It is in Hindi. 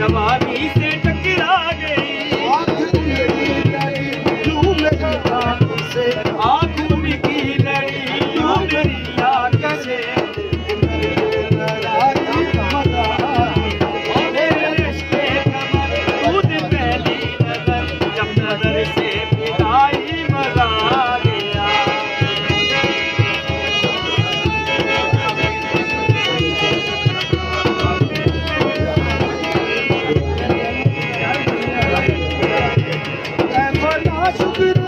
जवानी से टकरा गई। Watch you